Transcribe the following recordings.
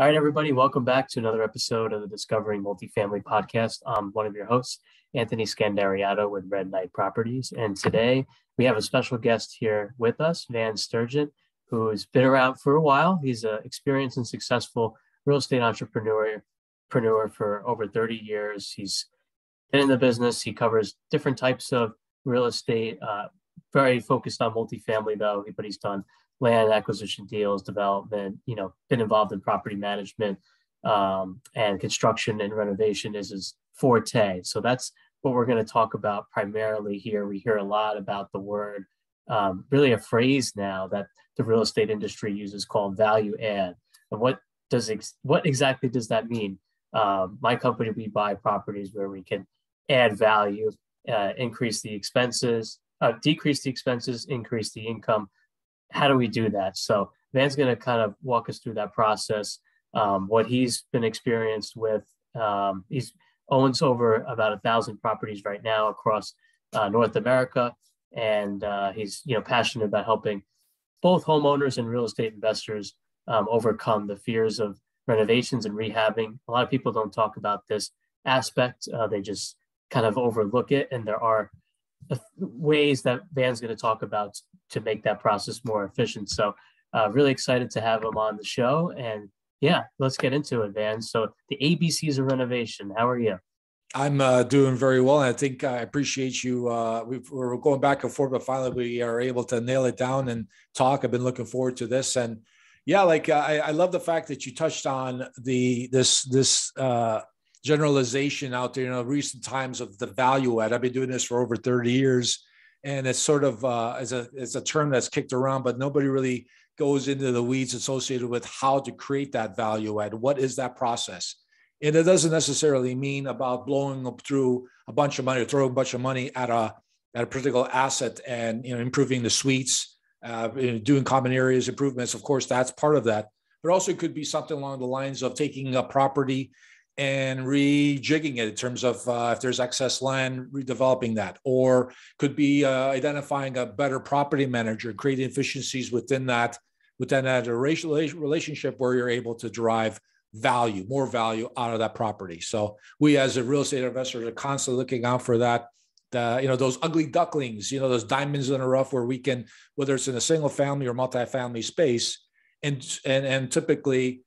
All right, everybody, welcome back to another episode of the Discovering Multifamily Podcast. I'm one of your hosts, Anthony Scandariato with Red Knight Properties. And today we have a special guest here with us, Van Sturgeon, who's been around for a while. He's an experienced and successful real estate entrepreneur, for over 30 years. He's been in the business. He covers different types of real estate, uh, very focused on multifamily, though, but he's done land acquisition deals, development, you know, been involved in property management um, and construction and renovation is his forte. So that's what we're going to talk about primarily here. We hear a lot about the word, um, really a phrase now that the real estate industry uses called value add. And what does ex- what exactly does that mean? Um, my company, we buy properties where we can add value, uh, increase the expenses, uh, decrease the expenses, increase the income, how do we do that? So Van's going to kind of walk us through that process, um, what he's been experienced with. Um, he's owns over about a thousand properties right now across uh, North America, and uh, he's you know passionate about helping both homeowners and real estate investors um, overcome the fears of renovations and rehabbing. A lot of people don't talk about this aspect; uh, they just kind of overlook it, and there are ways that Van's going to talk about to make that process more efficient. So, uh, really excited to have him on the show. And yeah, let's get into it, Van. So, the ABCs of renovation. How are you? I'm uh, doing very well. And I think I appreciate you. Uh, we are going back and forth, but finally we are able to nail it down and talk. I've been looking forward to this. And yeah, like I, I love the fact that you touched on the this this uh, generalization out there, you know, recent times of the value add. I've been doing this for over 30 years. And it's sort of uh, as a as a term that's kicked around, but nobody really goes into the weeds associated with how to create that value add. What is that process? And it doesn't necessarily mean about blowing up through a bunch of money or throwing a bunch of money at a at a particular asset and you know improving the suites, uh, doing common areas improvements. Of course, that's part of that. But also it could be something along the lines of taking a property and rejigging it in terms of uh, if there's excess land, redeveloping that, or could be uh, identifying a better property manager, creating efficiencies within that within that relationship where you're able to drive value, more value out of that property. So we, as a real estate investor, are constantly looking out for that. The, you know those ugly ducklings, you know those diamonds in the rough, where we can, whether it's in a single family or multifamily space, and and and typically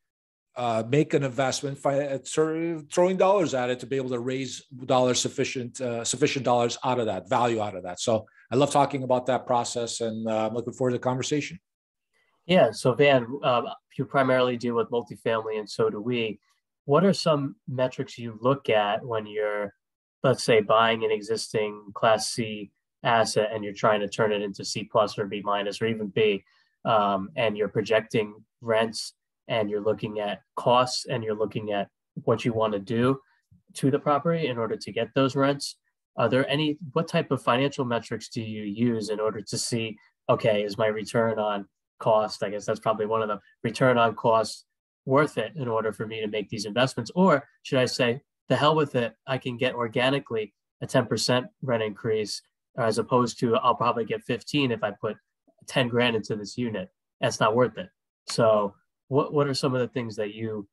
uh, make an investment, throwing dollars at it to be able to raise dollars sufficient uh, sufficient dollars out of that value out of that. So I love talking about that process, and uh, I'm looking forward to the conversation. Yeah. So Van, uh, you primarily deal with multifamily, and so do we. What are some metrics you look at when you're, let's say, buying an existing Class C asset and you're trying to turn it into C plus or B minus or even B, um, and you're projecting rents and you're looking at costs and you're looking at what you want to do to the property in order to get those rents are there any what type of financial metrics do you use in order to see okay is my return on cost i guess that's probably one of them return on cost worth it in order for me to make these investments? Or should i say the hell with it i can get organically a 10% rent increase as opposed to i'll probably get 15 if i put 10 grand into this unit. That's not worth it. So what what are some of the things that you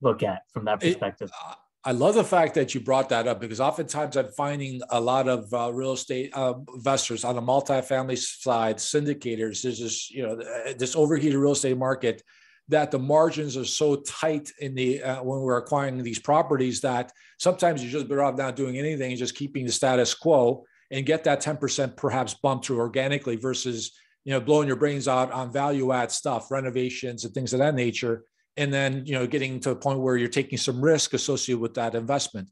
look at from that perspective? It, I love the fact that you brought that up because oftentimes I'm finding a lot of uh, real estate uh, investors on the multifamily side, syndicators. There's this, you know, this overheated real estate market that the margins are so tight in the uh, when we're acquiring these properties that sometimes you're just better off not doing anything and just keeping the status quo and get that 10% perhaps bump through organically versus you know, blowing your brains out on value add stuff, renovations and things of that nature. And then, you know, getting to a point where you're taking some risk associated with that investment.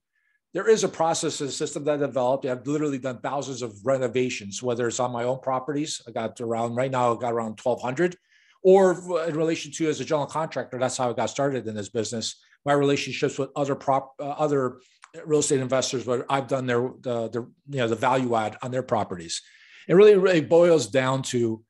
There is a process and system that I developed. I've literally done thousands of renovations, whether it's on my own properties. I got around right now, I got around 1200 or in relation to as a general contractor. That's how I got started in this business. My relationships with other prop, uh, other real estate investors, where I've done their, the, the, you know, the value add on their properties. It really, really boils down to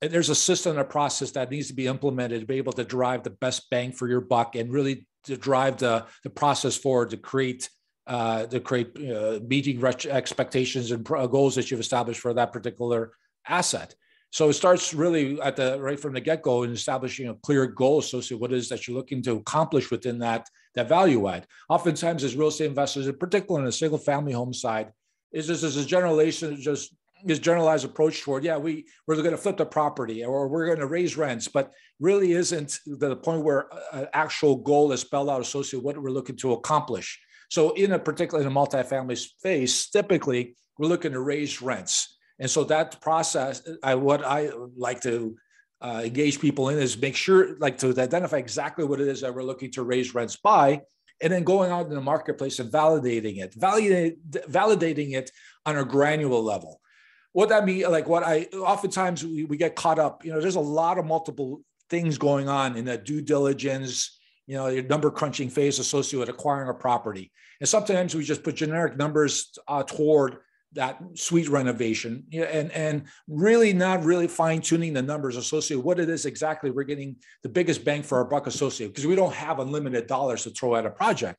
there's a system and a process that needs to be implemented to be able to drive the best bang for your buck and really to drive the, the process forward to create uh, to create uh, meeting expectations and goals that you've established for that particular asset. So it starts really at the right from the get-go in establishing a clear goal associated with what it is that you're looking to accomplish within that, that value add. Oftentimes, as real estate investors, in particular in the single family home side, is this is a generalization just this generalized approach toward yeah we we're going to flip the property or we're going to raise rents but really isn't the point where an actual goal is spelled out associated with what we're looking to accomplish. So in a particular in a multifamily space typically we're looking to raise rents. And so that process i what i like to uh, engage people in is make sure like to identify exactly what it is that we're looking to raise rents by and then going out in the marketplace and validating it validate, validating it on a granular level what that mean like what i oftentimes we, we get caught up you know there's a lot of multiple things going on in that due diligence you know your number crunching phase associated with acquiring a property. And sometimes we just put generic numbers uh, toward that suite renovation. And and really not really fine tuning the numbers associated what it is exactly we're getting the biggest bang for our buck associated because we don't have unlimited dollars to throw at a project.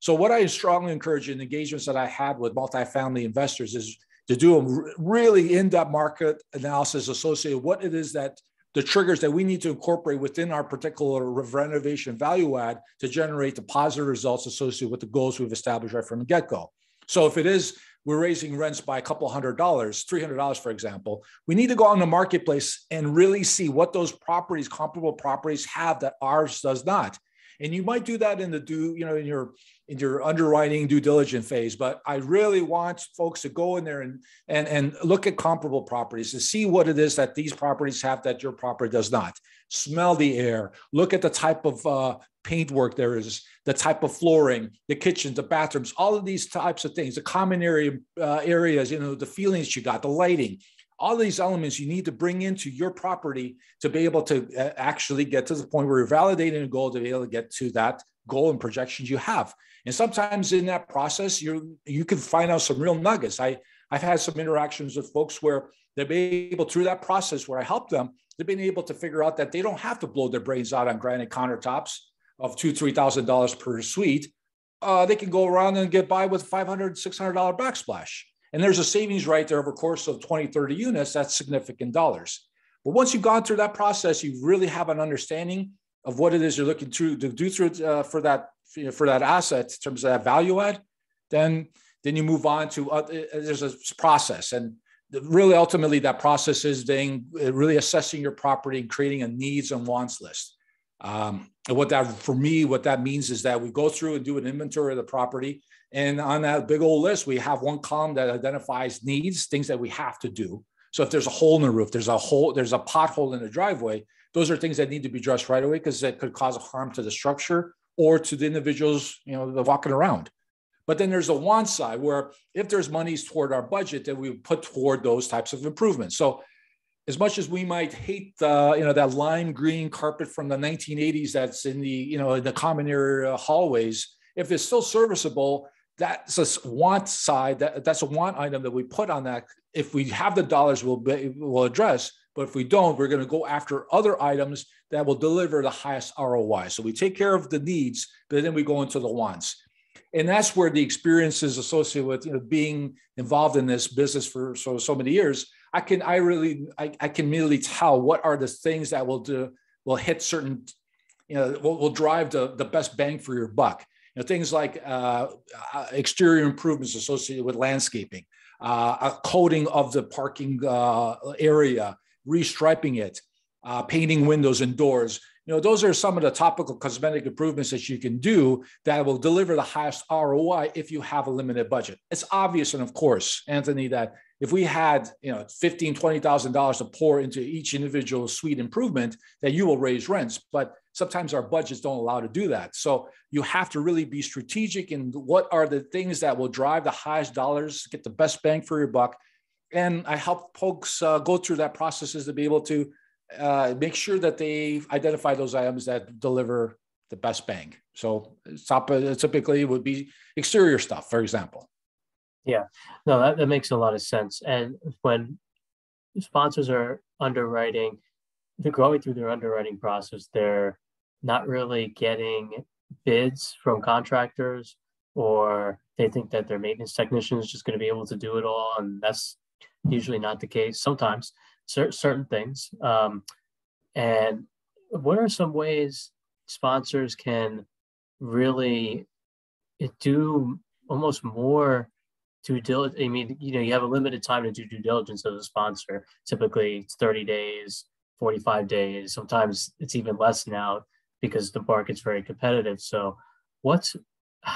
So what i strongly encourage in engagements that i had with multifamily investors is to do a really in-depth market analysis associated with what it is that the triggers that we need to incorporate within our particular renovation value add to generate the positive results associated with the goals we've established right from the get-go. So if it is we're raising rents by a couple hundred dollars, $300 for example, we need to go on the marketplace and really see what those properties, comparable properties have that ours does not. And you might do that in the do, you know, in your in your underwriting due diligence phase. But I really want folks to go in there and and and look at comparable properties to see what it is that these properties have that your property does not. Smell the air. Look at the type of uh, paintwork there is, the type of flooring, the kitchens, the bathrooms, all of these types of things, the common area uh, areas, you know, the feelings you got, the lighting all these elements you need to bring into your property to be able to uh, actually get to the point where you're validating a goal to be able to get to that goal and projections you have. And sometimes in that process, you you can find out some real nuggets. I I've had some interactions with folks where they've been able through that process where I help them, they've been able to figure out that they don't have to blow their brains out on granite countertops of two three thousand dollars per suite. Uh, they can go around and get by with 500 600 dollar backsplash and there's a savings right there over course of 20, 30 units. That's significant dollars. But once you've gone through that process, you really have an understanding of what it is you're looking to, to do through uh, for that for that asset in terms of that value add. Then then you move on to uh, there's a process and really ultimately that process is then uh, really assessing your property and creating a needs and wants list. Um, and what that for me, what that means is that we go through and do an inventory of the property and on that big old list, we have one column that identifies needs, things that we have to do. So if there's a hole in the roof, there's a hole, there's a pothole in the driveway, those are things that need to be addressed right away because it could cause harm to the structure or to the individuals, you know, the walking around. But then there's a want side where if there's monies toward our budget, that we put toward those types of improvements. So as much as we might hate the, you know, that lime green carpet from the 1980s that's in the, you know, in the common area uh, hallways, if it's still serviceable, that's a want side that that's a want item that we put on that. If we have the dollars we'll be, we'll address but if we don't we're going to go after other items that will deliver the highest roi so we take care of the needs but then we go into the wants. And that's where the experiences associated with you know being involved in this business for so so many years i can i really i, I can immediately tell what are the things that will do will hit certain you know will, will drive the, the best bang for your buck you know, things like uh, uh, exterior improvements associated with landscaping, uh, a coating of the parking uh, area, restriping it, uh, painting windows and doors. You know, those are some of the topical cosmetic improvements that you can do that will deliver the highest ROI if you have a limited budget. It's obvious, and of course, Anthony, that if we had you know fifteen twenty thousand dollars to pour into each individual suite improvement that you will raise rents. But sometimes our budgets don't allow to do that. So you have to really be strategic in what are the things that will drive the highest dollars get the best bang for your buck. And i help folks uh, go through that processes to be able to uh, make sure that they identify those items that deliver the best bang. So typically would be exterior stuff for example yeah, no, that, that makes a lot of sense. And when sponsors are underwriting, they're going through their underwriting process, they're not really getting bids from contractors, or they think that their maintenance technician is just going to be able to do it all. And that's usually not the case sometimes. cer- certain things. Um, and what are some ways sponsors can really do almost more due diligence? I mean, you know, you have a limited time to do due diligence as a sponsor. Typically, it's 30 days, 45 days. Sometimes it's even less now because the market's very competitive. So, what's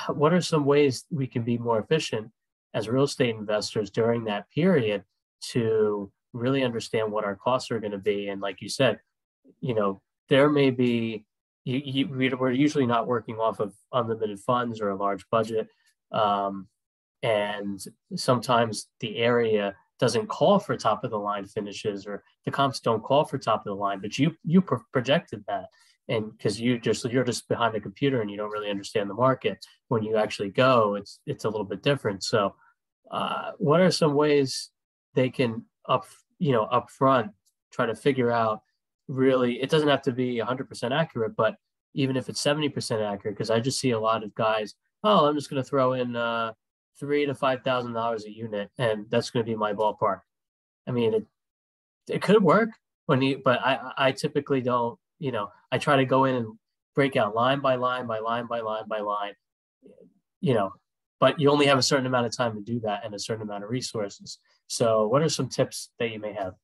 what are some ways we can be more efficient as real estate investors during that period to really understand what our costs are going to be? And like you said, you know, there may be you, you, we're usually not working off of unlimited funds or a large budget. Um, and sometimes the area doesn't call for top of the line finishes or the comps don't call for top of the line, but you you pro- projected that. And because you just you're just behind the computer and you don't really understand the market. When you actually go it's it's a little bit different. So uh, what are some ways they can up you know up front try to figure out really it doesn't have to be 100% accurate but even if it's 70% accurate because i just see a lot of guys oh i'm just going to throw in uh, three to five thousand dollars a unit and that's going to be my ballpark i mean it it could work when you but i i typically don't you know, I try to go in and break out line by line by line by line by line, you know, but you only have a certain amount of time to do that and a certain amount of resources. So, what are some tips that you may have?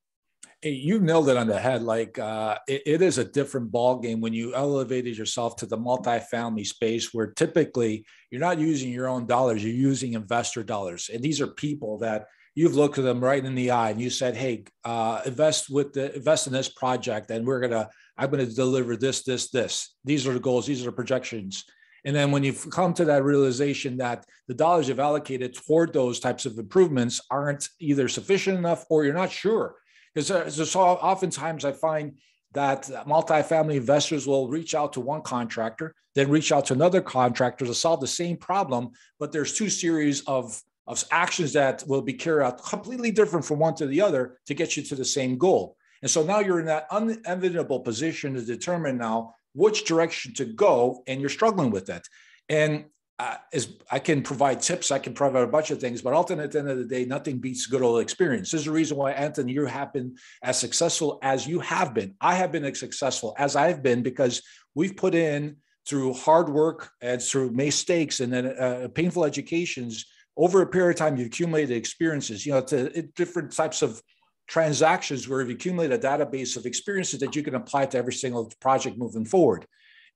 Hey, you nailed it on the head. Like uh, it, it is a different ball game when you elevated yourself to the multifamily space, where typically you're not using your own dollars, you're using investor dollars, and these are people that you've looked at them right in the eye and you said, "Hey, uh, invest with the invest in this project, and we're gonna I'm gonna deliver this, this, this. These are the goals. These are the projections." And then when you've come to that realization that the dollars you've allocated toward those types of improvements aren't either sufficient enough or you're not sure, because uh, so oftentimes I find that multifamily investors will reach out to one contractor, then reach out to another contractor to solve the same problem, but there's two series of of actions that will be carried out completely different from one to the other to get you to the same goal. And so now you're in that unenviable position to determine now which direction to go, and you're struggling with that. And uh, is I can provide tips, I can provide a bunch of things, but ultimately at the end of the day, nothing beats good old experience. This is the reason why Anthony, you have been as successful as you have been. I have been as successful as I've been because we've put in through hard work and through mistakes and then uh, painful educations over a period of time, you've accumulated experiences, you know, to different types of transactions where you've accumulated a database of experiences that you can apply to every single project moving forward.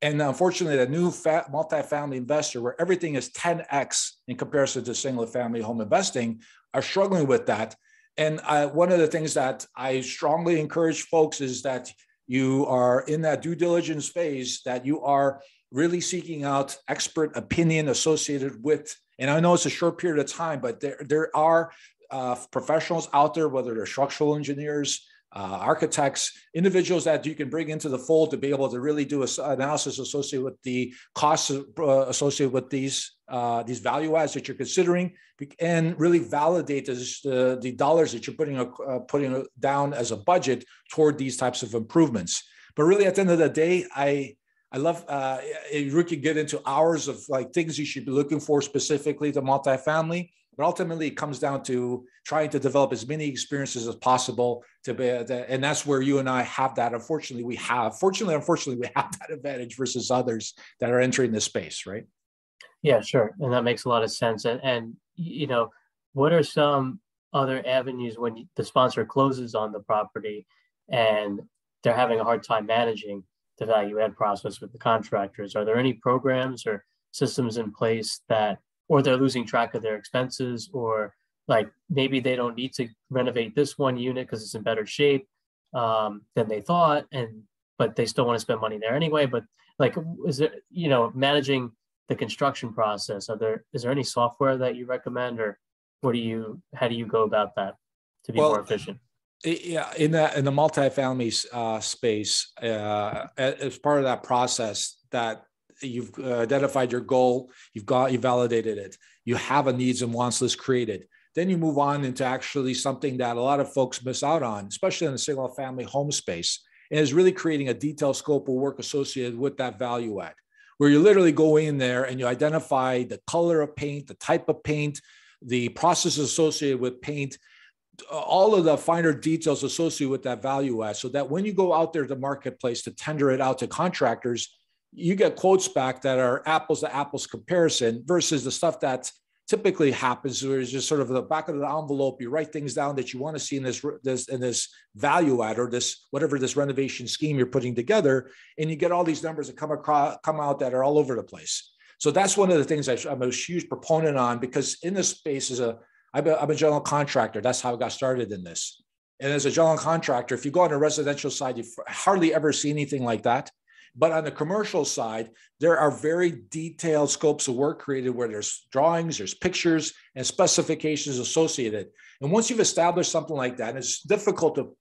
And unfortunately, the new fa- multifamily investor, where everything is 10x in comparison to single family home investing, are struggling with that. And I, one of the things that I strongly encourage folks is that you are in that due diligence phase, that you are really seeking out expert opinion associated with and I know it's a short period of time, but there, there are uh, professionals out there, whether they're structural engineers, uh, architects, individuals that you can bring into the fold to be able to really do an analysis associated with the costs uh, associated with these uh, these value adds that you're considering, and really validate this, the dollars that you're putting uh, putting down as a budget toward these types of improvements. But really, at the end of the day, I I love uh, eh, eh, we can get into hours of like things you should be looking for specifically to multifamily, but ultimately it comes down to trying to develop as many experiences as possible to be, uh, and that's where you and I have that. Unfortunately, we have. Fortunately, unfortunately, we have that advantage versus others that are entering this space, right? Yeah, sure, and that makes a lot of sense. And and you know, what are some other avenues when the sponsor closes on the property and they're having a hard time managing? The value add process with the contractors? Are there any programs or systems in place that, or they're losing track of their expenses, or like maybe they don't need to renovate this one unit because it's in better shape um, than they thought, and but they still want to spend money there anyway. But like, is there, you know, managing the construction process? Are there is there any software that you recommend, or what do you how do you go about that to be well, more efficient? Yeah in that in the multifamily uh, space uh, as part of that process that you've uh, identified your goal you've got you validated it you have a needs and wants list created then you move on into actually something that a lot of folks miss out on especially in the single family home space and is really creating a detailed scope of work associated with that value add where you literally go in there and you identify the color of paint the type of paint the process associated with paint all of the finer details associated with that value add so that when you go out there to the marketplace to tender it out to contractors you get quotes back that are apples to apples comparison versus the stuff that typically happens where it's just sort of the back of the envelope you write things down that you want to see in this this in this value add or this whatever this renovation scheme you're putting together and you get all these numbers that come across come out that are all over the place. So that's one of the things i'm a huge proponent on because in this space is a I'm a, I'm a general contractor. That's how I got started in this. And as a general contractor, if you go on the residential side, you hardly ever see anything like that. But on the commercial side, there are very detailed scopes of work created where there's drawings, there's pictures, and specifications associated. And once you've established something like that, it's difficult to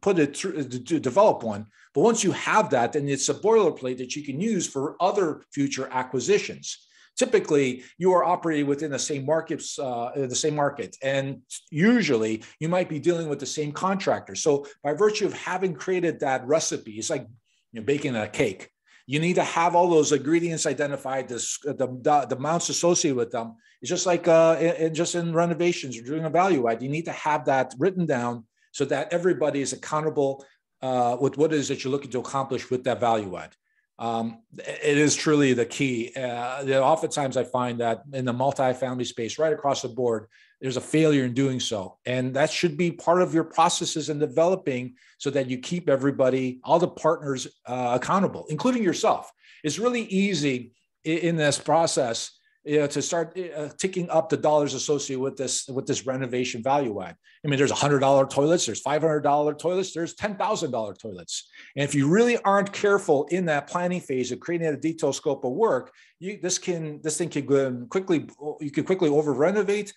put it through to develop one. But once you have that, then it's a boilerplate that you can use for other future acquisitions typically you are operating within the same markets, uh, the same market, and usually you might be dealing with the same contractor. So by virtue of having created that recipe, it's like you know, baking a cake. You need to have all those ingredients identified, the, the, the amounts associated with them. It's just like uh, in, just in renovations or doing a value add. You need to have that written down so that everybody is accountable uh, with what it is that you're looking to accomplish with that value add um, it is truly the key. Uh, oftentimes, I find that in the multifamily space, right across the board, there's a failure in doing so, and that should be part of your processes in developing, so that you keep everybody, all the partners, uh, accountable, including yourself. It's really easy in, in this process you know, to start uh, ticking up the dollars associated with this with this renovation value add. I mean, there's hundred dollar toilets, there's five hundred dollar toilets, there's ten thousand dollar toilets, and if you really aren't careful in that planning phase of creating a detailed scope of work, you this can this thing can quickly. You can quickly over renovate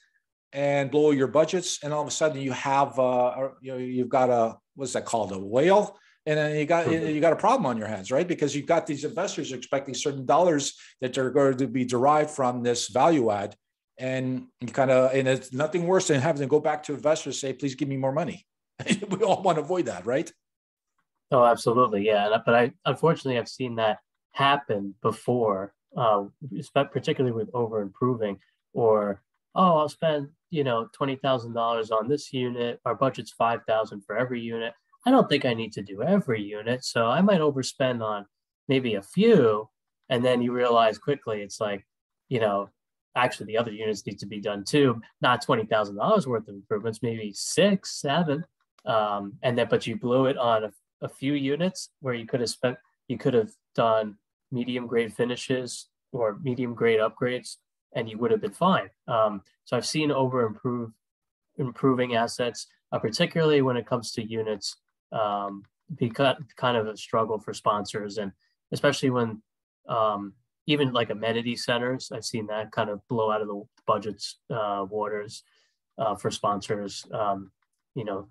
and blow your budgets, and all of a sudden you have uh, you know you've got a what's that called a whale and then you got you got a problem on your hands right? Because you've got these investors expecting certain dollars that are going to be derived from this value add. And you kind of and it's nothing worse than having to go back to investors say please give me more money. We all want to avoid that right? Oh absolutely. Yeah. But i unfortunately i've seen that happen before uh, particularly with over improving or oh i'll spend you know $20000 on this unit. Our budget's 5000 for every unit I don't think I need to do every unit. So I might overspend on maybe a few. And then you realize quickly it's like, you know, actually the other units need to be done too. Not $20,000 worth of improvements, maybe six, seven. Um, and then, but you blew it on a, a few units where you could have spent, you could have done medium grade finishes or medium grade upgrades and you would have been fine. Um, so I've seen over improve improving assets, uh, particularly when it comes to units um, be kind of a struggle for sponsors, and especially when um, even like amenity centers, I've seen that kind of blow out of the budgets uh, waters uh, for sponsors. Um, you know,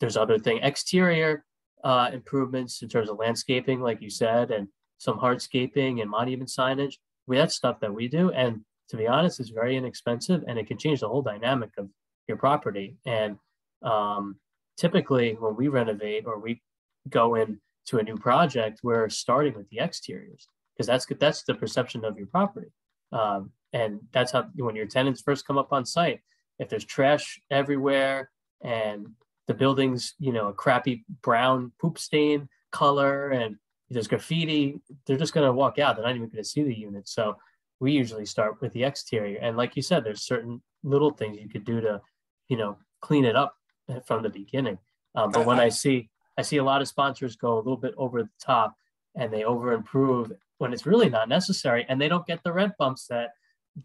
there's other thing exterior uh, improvements in terms of landscaping, like you said, and some hardscaping and monument signage. We have stuff that we do, and to be honest, it's very inexpensive, and it can change the whole dynamic of your property. And um, typically when we renovate or we go into a new project, we're starting with the exteriors because that's that's the perception of your property. Um, and that's how when your tenants first come up on site, if there's trash everywhere and the building's you know a crappy brown poop stain color and there's graffiti, they're just going to walk out. They're not even going to see the unit. So we usually start with the exterior. And like you said, there's certain little things you could do to, you know, clean it up from the beginning. Um, but when I see I see a lot of sponsors go a little bit over the top and they over improve when it's really not necessary, and they don't get the rent bumps that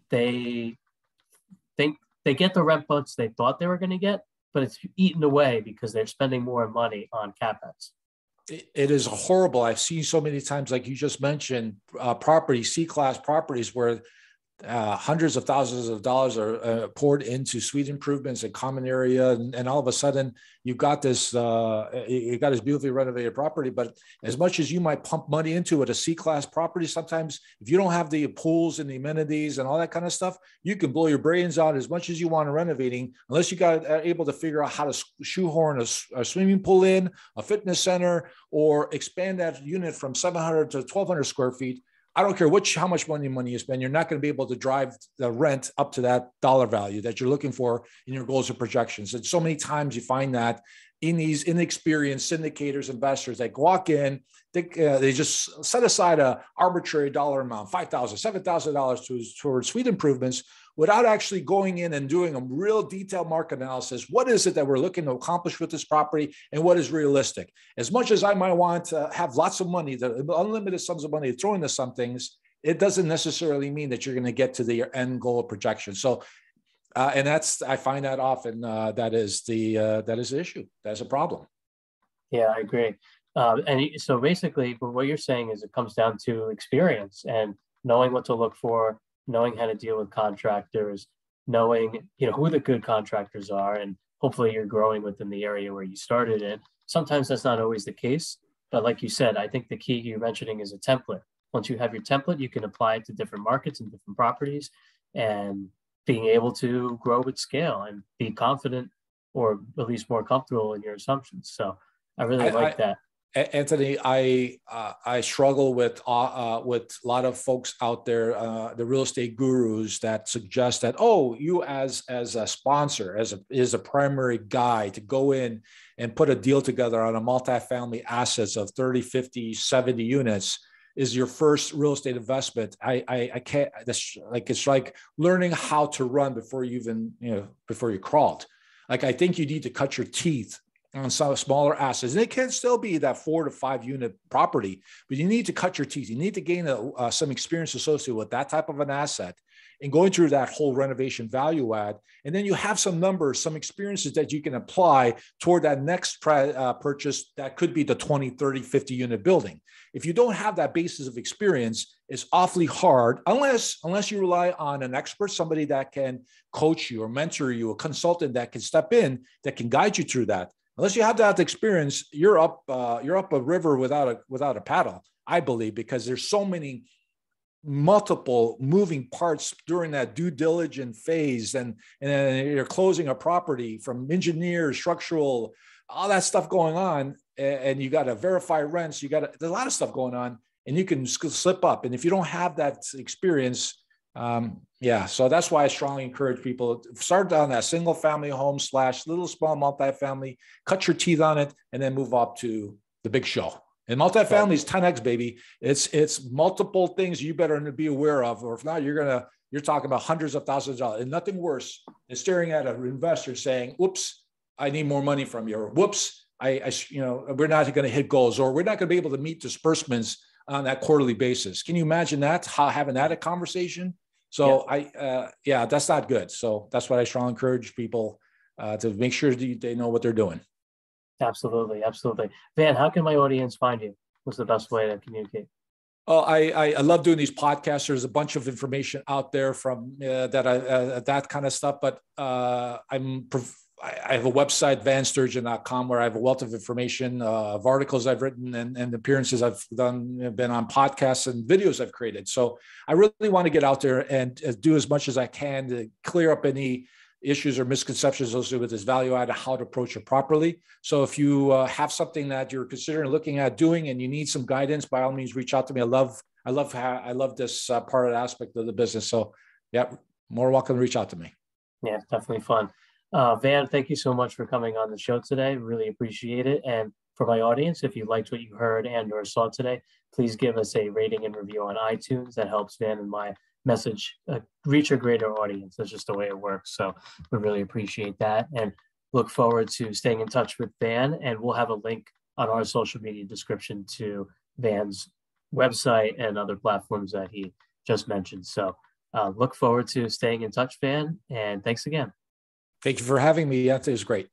they think they get the rent bumps they thought they were going to get, but it's eaten away because they're spending more money on capex. It is horrible. I've seen so many times, like you just mentioned, uh, properties, C class properties, where uh, hundreds of thousands of dollars are uh, poured into suite improvements and common area, and, and, all of a sudden you've got this uh, you got this beautifully renovated property. But as much as you might pump money into it, a C class property, sometimes if you don't have the pools and the amenities and all that kind of stuff, you can blow your brains out as much as you want in renovating, unless you got uh, able to figure out how to shoehorn a, a swimming pool in, a fitness center, or expand that unit from 700 to 1,200 square feet I don't care which how much money money you spend, you're not going to be able to drive the rent up to that dollar value that you're looking for in your goals and projections. And so many times you find that in these inexperienced syndicators, investors that walk in, they, uh, they just set aside a arbitrary dollar amount, $5,000, $7,000 towards suite improvements without actually going in and doing a real detailed market analysis. What is it that we're looking to accomplish with this property and what is realistic? As much as I might want to have lots of money, the unlimited sums of money to throw into some things, it doesn't necessarily mean that you're going to get to the end goal projection. So uh, and that's I find that often uh, that is the uh, that is the issue. That's a problem. Yeah, I agree. Um, and so basically, what you're saying is it comes down to experience and knowing what to look for, knowing how to deal with contractors, knowing you know who the good contractors are, and hopefully you're growing within the area where you started in. Sometimes that's not always the case, but like you said, I think the key you're mentioning is a template. Once you have your template, you can apply it to different markets and different properties, and being able to grow with scale and be confident or at least more comfortable in your assumptions. So I really I, like I, that. Anthony, I uh, I struggle with uh, uh, with a lot of folks out there, uh, the real estate gurus that suggest that oh, you as as a sponsor, as a is a primary guy to go in and put a deal together on a multifamily assets of 30, 50, 70 units is your first real estate investment, I, I, I can't, that's like, it's like learning how to run before you even, you know, before you crawled. Like, I think you need to cut your teeth on some smaller assets. And it can still be that four to five unit property, but you need to cut your teeth. You need to gain a, uh, some experience associated with that type of an asset and going through that whole renovation value add. And then you have some numbers, some experiences that you can apply toward that next uh, purchase that could be the 20, 30, 50 unit building. If you don't have that basis of experience, it's awfully hard unless unless you rely on an expert, somebody that can coach you or mentor you, a consultant that can step in that can guide you through that. Unless you have that experience, you're up uh, you're up a river without a without a paddle. I believe because there's so many multiple moving parts during that due diligence phase and and you're closing a property from engineers structural all that stuff going on and you got to verify rents you got there's a lot of stuff going on and you can slip up and if you don't have that experience um, yeah so that's why i strongly encourage people start on that single family home slash little small multifamily cut your teeth on it and then move up to the big show and multifamily is 10x, baby. It's it's multiple things you better be aware of, or if not, you're gonna you're talking about hundreds of thousands of dollars. And nothing worse than staring at an investor saying, "Whoops, I need more money from you," or "Whoops, I, I you know we're not going to hit goals," or "We're not going to be able to meet disbursements on that quarterly basis." Can you imagine that? How having that a conversation? So yeah. I uh, yeah, that's not good. So that's what I strongly encourage people uh, to make sure they know what they're doing. Absolutely, absolutely. Van, how can my audience find you? What's the best way to communicate? Oh, I, I, I love doing these podcasts. There's a bunch of information out there from uh, that I, uh, that kind of stuff. But uh, I'm I have a website vansturgeon.com where I have a wealth of information uh, of articles I've written and, and appearances I've done, have been on podcasts and videos I've created. So I really want to get out there and do as much as I can to clear up any issues or misconceptions associated with this value add, how to approach it properly. So if you uh, have something that you're considering looking at doing and you need some guidance, by all means, reach out to me. I love, I love, how, I love this uh, part of the aspect of the business. So yeah, more welcome to reach out to me. Yeah, definitely fun. Uh, Van, thank you so much for coming on the show today. Really appreciate it. And for my audience, if you liked what you heard and or saw today, please give us a rating and review on iTunes. That helps Van and my message uh, reach a greater audience. That's just the way it works. So we really appreciate that and look forward to staying in touch with Van. And we'll have a link on our social media description to Van's website and other platforms that he just mentioned. So uh, look forward to staying in touch, Van. And thanks again. Thank you for having me. That is great.